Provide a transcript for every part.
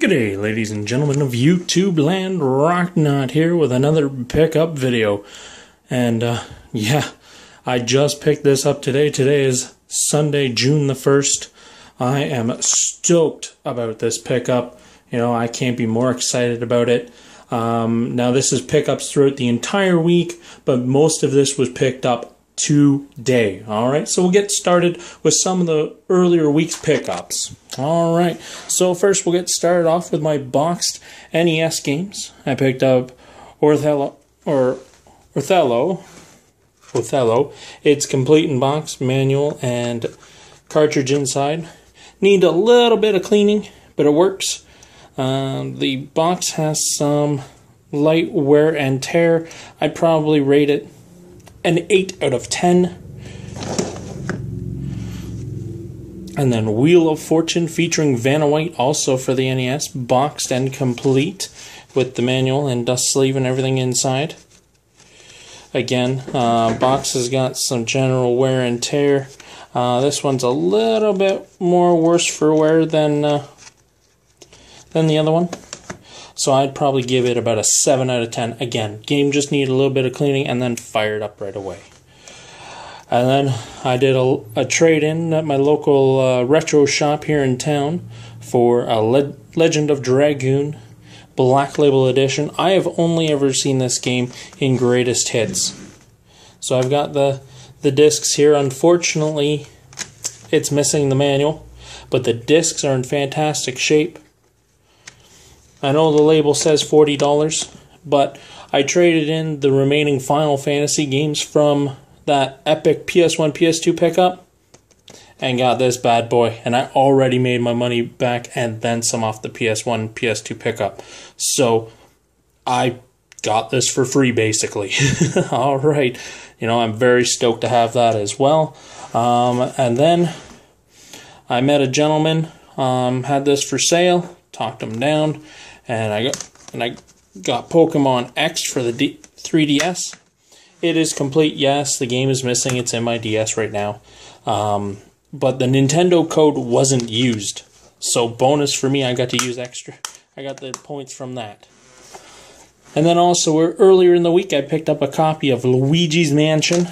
G'day, ladies and gentlemen of YouTube land. Roknot here with another pickup video. And, uh, yeah, I just picked this up today. Today is Sunday, June the 1st. I am stoked about this pickup. You know, I can't be more excited about it. Um, now, this is pickups throughout the entire week, but most of this was picked up today. All right, so we'll get started with some of the earlier week's pickups. All right, so first we'll get started off with my boxed NES games. I picked up Orthello or Othello. Othello. It's complete in box, manual, and cartridge inside. Need a little bit of cleaning, but it works. Um, the box has some light wear and tear. I'd probably rate it an 8 out of 10. And then Wheel of Fortune featuring Vanna White, also for the NES, boxed and complete with the manual and dust sleeve and everything inside. Again, uh, box has got some general wear and tear. Uh, this one's a little bit more worse for wear than uh, than the other one. So I'd probably give it about a 7 out of 10. Again, game just needed a little bit of cleaning and then fired up right away. And then I did a, a trade in at my local uh, retro shop here in town for a Le- Legend of Dragoon Black Label Edition. I have only ever seen this game in greatest hits. So I've got the, the discs here. Unfortunately, it's missing the manual, but the discs are in fantastic shape. I know the label says $40, but I traded in the remaining Final Fantasy games from that epic PS1, PS2 pickup and got this bad boy. And I already made my money back and then some off the PS1, PS2 pickup. So I got this for free basically. All right. You know, I'm very stoked to have that as well. Um, and then I met a gentleman, um, had this for sale, talked them down and I got and I got Pokemon X for the D- 3DS. It is complete. Yes, the game is missing. It's in my DS right now, um, but the Nintendo code wasn't used. So bonus for me, I got to use extra. I got the points from that. And then also earlier in the week, I picked up a copy of Luigi's Mansion,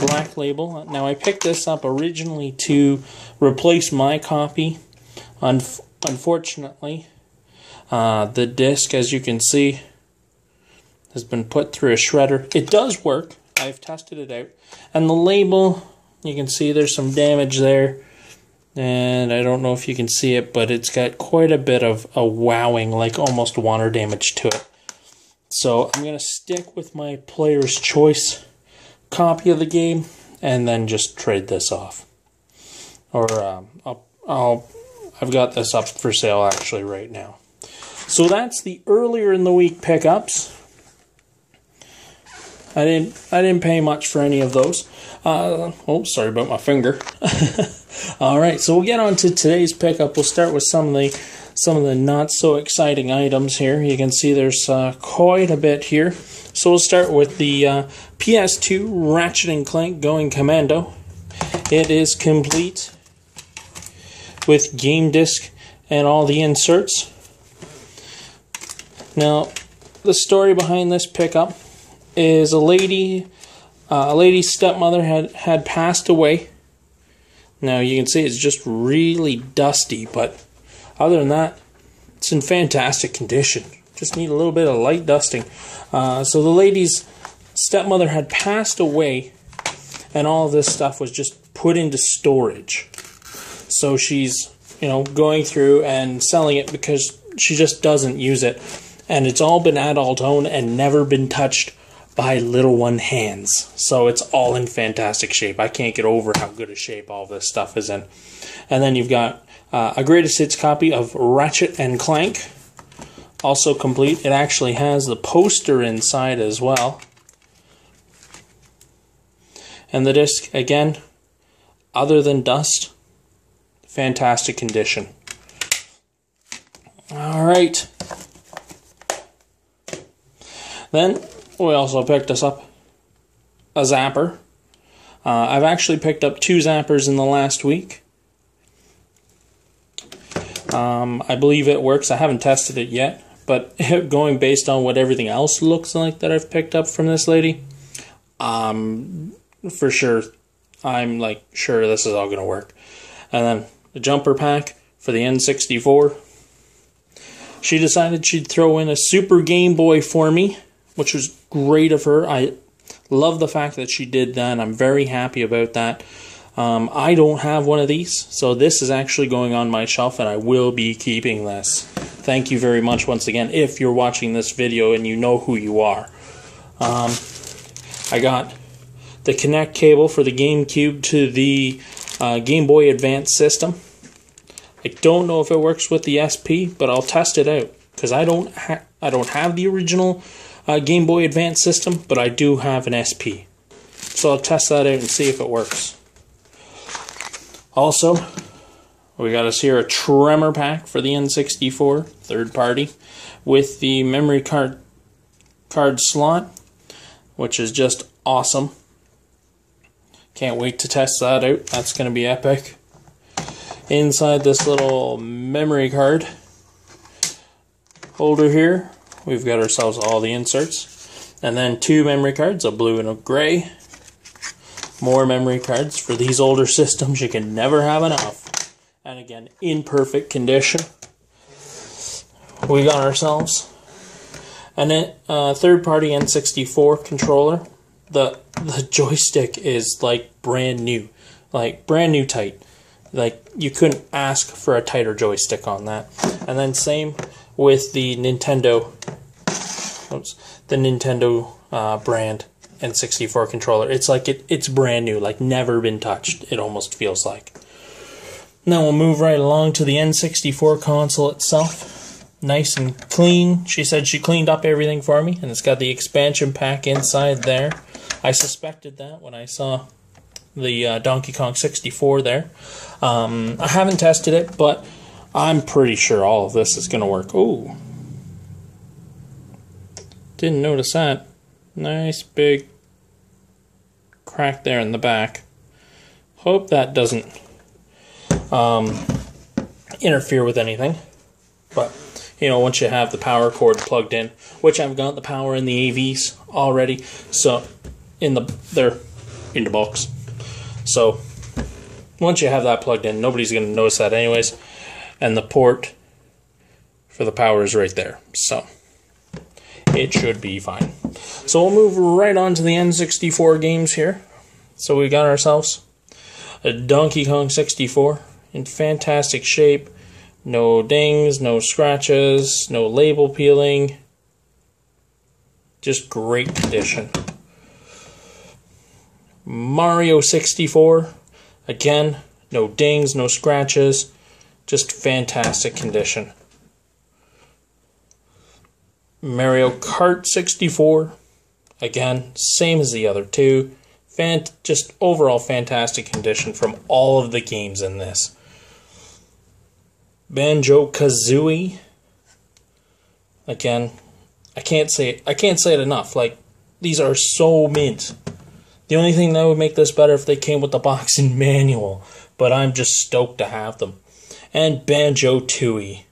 Black Label. Now I picked this up originally to replace my copy. Unf- unfortunately, uh, the disc, as you can see, has been put through a shredder. It does work. I've tested it out. And the label, you can see there's some damage there. And I don't know if you can see it, but it's got quite a bit of a wowing, like almost water damage to it. So I'm going to stick with my player's choice copy of the game and then just trade this off. Or um, I'll, I'll, I've got this up for sale actually right now. So that's the earlier in the week pickups. I didn't I didn't pay much for any of those. Uh, oh, sorry about my finger. All right, so we'll get on to today's pickup. We'll start with some of the some of the not so exciting items here. You can see there's uh, quite a bit here. So we'll start with the uh, PS2 Ratchet and Clank Going Commando. It is complete with game disc and all the inserts. Now, the story behind this pickup is a lady, uh, a lady's stepmother had had passed away. Now you can see it's just really dusty, but other than that, it's in fantastic condition. Just need a little bit of light dusting. Uh, so the lady's stepmother had passed away, and all this stuff was just put into storage. So she's, you know, going through and selling it because she just doesn't use it and it's all been adult owned and never been touched by little one hands. So it's all in fantastic shape. I can't get over how good a shape all this stuff is in. And then you've got uh, a greatest hits copy of Ratchet and Clank, also complete. It actually has the poster inside as well. And the disc, again, other than dust, fantastic condition. All right. Then we also picked us up a zapper. Uh, I've actually picked up two zappers in the last week. Um, I believe it works. I haven't tested it yet, but going based on what everything else looks like that I've picked up from this lady, um, for sure, I'm like sure this is all going to work. And then the jumper pack for the N64. She decided she'd throw in a Super Game Boy for me, which was great of her. I love the fact that she did that. I'm very happy about that. Um, I don't have one of these, so this is actually going on my shelf, and I will be keeping this. Thank you very much once again if you're watching this video and you know who you are. Um, I got the Kinect cable for the GameCube to the uh, Game Boy Advance system. I don't know if it works with the SP, but I'll test it out because I don't I don't have the original uh, Game Boy Advance system, but I do have an SP. So I'll test that out and see if it works. Also, we got us here a Tremor pack for the N64, third party, with the memory card card slot, which is just awesome. Can't wait to test that out. That's going to be epic. Inside this little memory card holder here, we've got ourselves all the inserts. And then two memory cards, a blue and a gray more memory cards for these older systems. You can never have enough. And again, in perfect condition. We got ourselves a uh, third-party N64 controller. The the joystick is like brand new, like brand new tight. Like you couldn't ask for a tighter joystick on that. And then same with the Nintendo, oops, the Nintendo uh, brand N64 controller. It's like it, it's brand new, like never been touched, it almost feels like. Now we'll move right along to the N64 console itself. Nice and clean. She said she cleaned up everything for me, and it's got the expansion pack inside there. I suspected that when I saw the uh, Donkey Kong 64 there. Um, I haven't tested it, but I'm pretty sure all of this is going to work. Ooh. didn't notice that. Nice big crack there in the back. Hope that doesn't um, interfere with anything. But, you know, once you have the power cord plugged in, which I've got the power in the AVs already, so in the they're in the box. So once you have that plugged in, nobody's going to notice that anyways. And the port for the power is right there. So it should be fine. So we'll move right on to the N64 games here. So we got ourselves a Donkey Kong 64 in fantastic shape. No dings, no scratches, no label peeling. Just great condition. Mario 64, again, no dings, no scratches, just fantastic condition. Mario Kart 64, again, same as the other two. Fant- just overall fantastic condition from all of the games in this. Banjo Kazooie, again, I can't say it, I can't say it enough. Like these are so mint. The only thing that would make this better if they came with the box and manual, but I'm just stoked to have them. And Banjo Tooie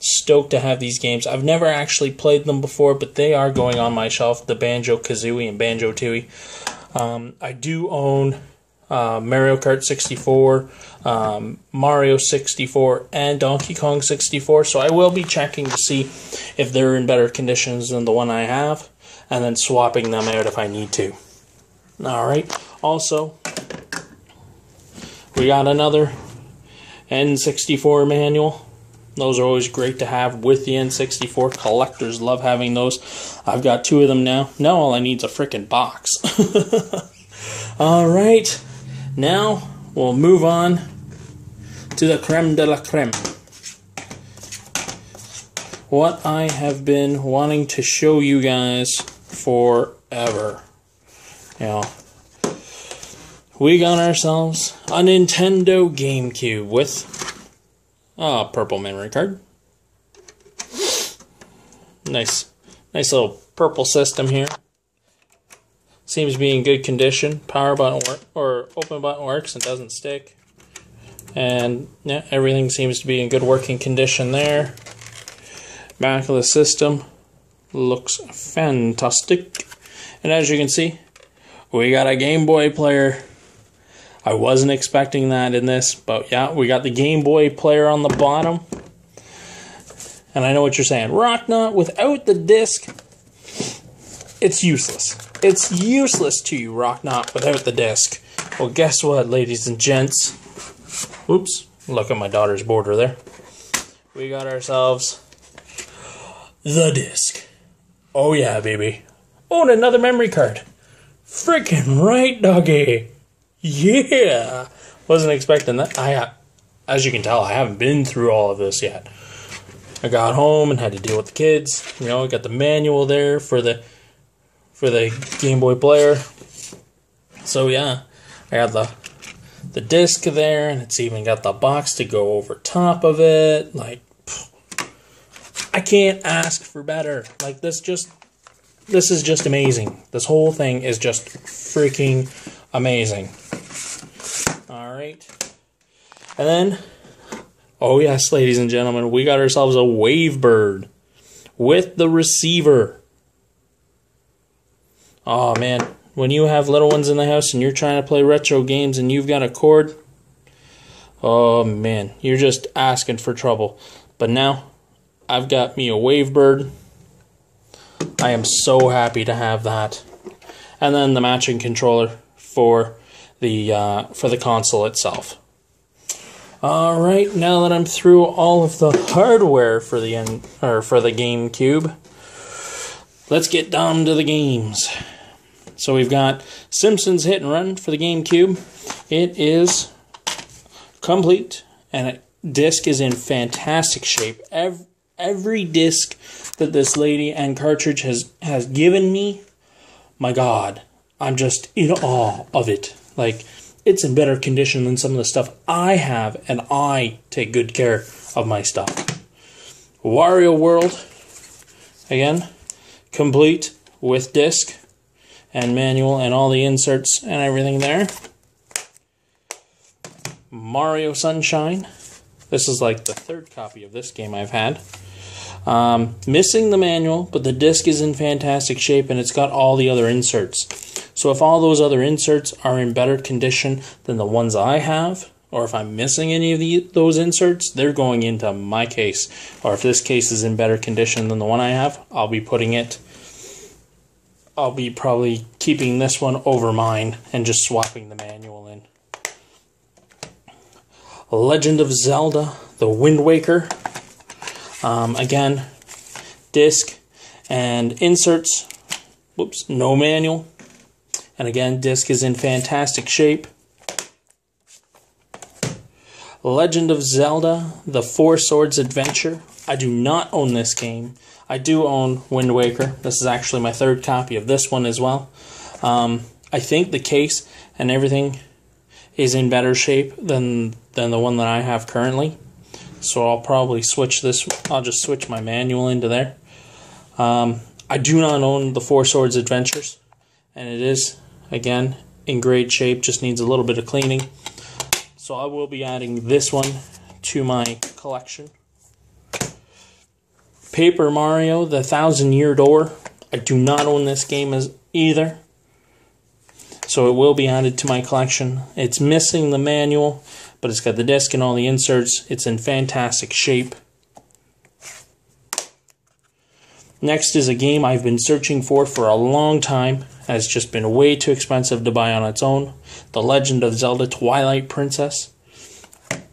stoked to have these games. I've never actually played them before, but they are going on my shelf. The Banjo Kazooie and Banjo Tooie. Um, I do own uh, Mario Kart 64, um, Mario 64, and Donkey Kong 64. So I will be checking to see if they're in better conditions than the one I have, and then swapping them out if I need to. All right. Also, we got another N64 manual. Those are always great to have with the N64. Collectors love having those. I've got two of them now. Now all I need is a freaking box. all right. Now we'll move on to the creme de la creme. What I have been wanting to show you guys forever. You know, we got ourselves a Nintendo GameCube with oh, purple memory card. Nice, nice little purple system here. Seems to be in good condition. Power button work or open button works and doesn't stick. And yeah, everything seems to be in good working condition there. Back of the system looks fantastic. And as you can see, we got a Game Boy player. I wasn't expecting that in this, but yeah, we got the Game Boy player on the bottom. And I know what you're saying. Rock Roknot without the disc, it's useless. It's useless to you, Rock Roknot, without the disc. Well, guess what, ladies and gents? Oops, look at my daughter's border there. We got ourselves the disc. Oh, yeah, baby. And another memory card. Freaking right, doggy. Yeah. Wasn't expecting that. I, uh, as you can tell, I haven't been through all of this yet. I got home and had to deal with the kids. You know, I got the manual there for the for the Game Boy player. So yeah, I got the the disc there, and it's even got the box to go over top of it. Like, I can't ask for better. Like this, just this is just amazing. This whole thing is just freaking amazing. All right, and then Oh, yes, ladies and gentlemen, we got ourselves a Wavebird with the receiver. Oh, man. When you have little ones in the house and you're trying to play retro games and you've got a cord, oh, man, you're just asking for trouble. But now, I've got me a Wavebird. I am so happy to have that. And then the matching controller for the uh, for the console itself. All right, now that I'm through all of the hardware for the or for the GameCube, let's get down to the games. So we've got Simpsons Hit and Run for the GameCube. It is complete and the disc is in fantastic shape. Every, every disc that this lady and cartridge has has given me, my God, I'm just in awe of it. Like it's in better condition than some of the stuff I have, and I take good care of my stuff. Wario World, again, complete with disc and manual and all the inserts and everything there. Mario Sunshine. This is like the third copy of this game I've had. Um, missing the manual, but the disc is in fantastic shape and it's got all the other inserts. So if all those other inserts are in better condition than the ones I have, or if I'm missing any of the, those inserts, they're going into my case. Or if this case is in better condition than the one I have, I'll be putting it. I'll be probably keeping this one over mine and just swapping the manual in. Legend of Zelda, The Wind Waker. Um, again, disc and inserts. Whoops, no manual. And again, disc is in fantastic shape. Legend of Zelda, The Four Swords Adventure. I do not own this game. I do own Wind Waker. This is actually my third copy of this one as well. Um, I think the case and everything is in better shape than than the one that I have currently. So I'll probably switch this. I'll just switch my manual into there. Um, I do not own the Four Swords Adventures, and it is again in great shape. Just needs a little bit of cleaning. So I will be adding this one to my collection. Paper Mario: The Thousand Year Door. I do not own this game as either. So it will be added to my collection. It's missing the manual, but it's got the disc and all the inserts. It's in fantastic shape. Next is a game I've been searching for for a long time. Has just been way too expensive to buy on its own. The Legend of Zelda Twilight Princess.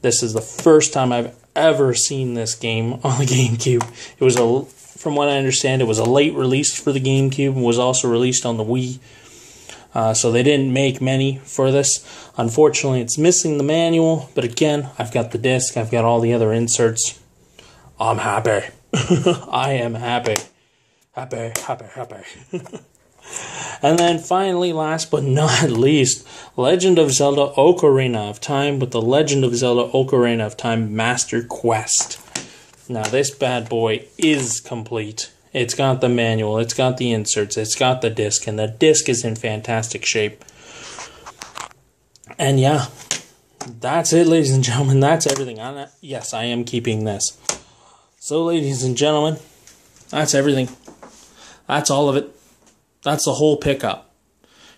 This is the first time I've ever seen this game on the GameCube. It was a, from what I understand, it was a late release for the GameCube and was also released on the Wii. Uh, so they didn't make many for this. Unfortunately, it's missing the manual, but again, I've got the disc, I've got all the other inserts. I'm happy. I am happy. Happy, happy, happy. and then finally, last but not least, Legend of Zelda Ocarina of Time with the Legend of Zelda Ocarina of Time Master Quest. Now, this bad boy is complete. It's got the manual, it's got the inserts, it's got the disc, and the disc is in fantastic shape. And yeah, that's it, ladies and gentlemen. That's everything. I, yes, I am keeping this. So, ladies and gentlemen, that's everything. That's all of it. That's the whole pickup.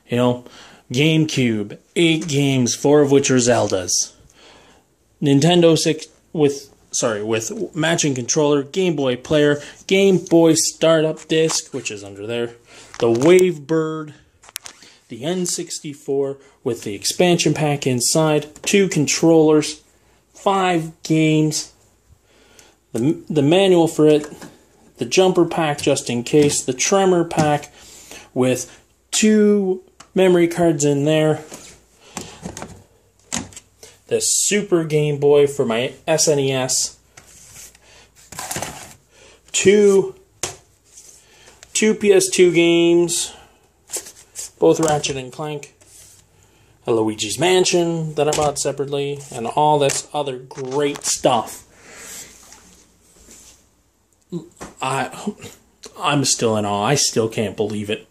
You know, GameCube, eight games, four of which are Zeldas. Nintendo 6 with sorry, with matching controller, Game Boy player, Game Boy startup disc, which is under there, the Wavebird, the N64 with the expansion pack inside, two controllers, five games, the, the manual for it, the jumper pack just in case, the tremor pack with two memory cards in there, the Super Game Boy for my SNES, two two PS2 games, both Ratchet and Clank, a Luigi's Mansion that I bought separately, and all this other great stuff. I I'm still in awe. I still can't believe it.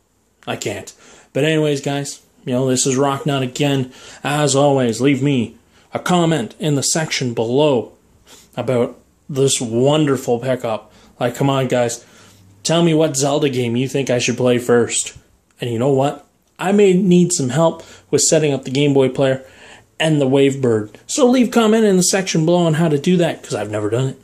I can't. But anyways, guys, you know, this is Roknot again. As always, leave me a comment in the section below about this wonderful pickup. Like, come on, guys. Tell me what Zelda game you think I should play first. And you know what? I may need some help with setting up the Game Boy player and the Wavebird. So leave comment in the section below on how to do that because I've never done it.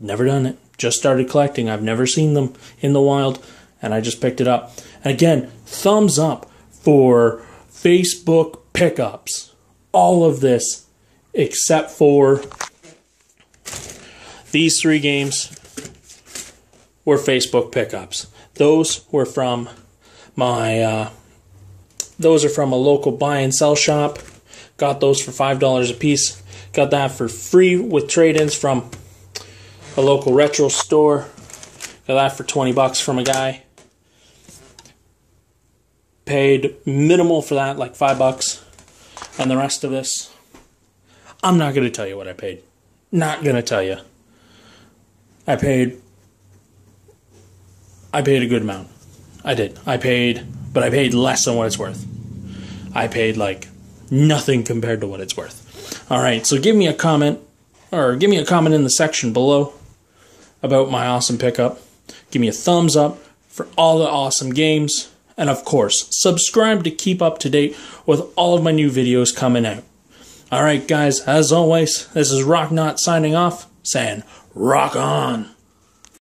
Never done it. Just started collecting. I've never seen them in the wild and I just picked it up. And again, thumbs up for Facebook pickups. All of this except for these three games were Facebook pickups. Those were from my uh, those are from a local buy and sell shop. Got those for five dollars a piece. Got that for free with trade-ins from a local retro store. Got that for twenty bucks from a guy. Paid minimal for that, like five bucks, and the rest of this, I'm not gonna tell you what I paid. Not gonna tell you. I paid I paid a good amount. I did. I paid, but I paid less than what it's worth. I paid like nothing compared to what it's worth. All right, so give me a comment or give me a comment in the section below about my awesome pickup. Give me a thumbs up for all the awesome games. And of course, subscribe to keep up to date with all of my new videos coming out. All right, guys, as always, this is Rock Roknot signing off, saying rock on.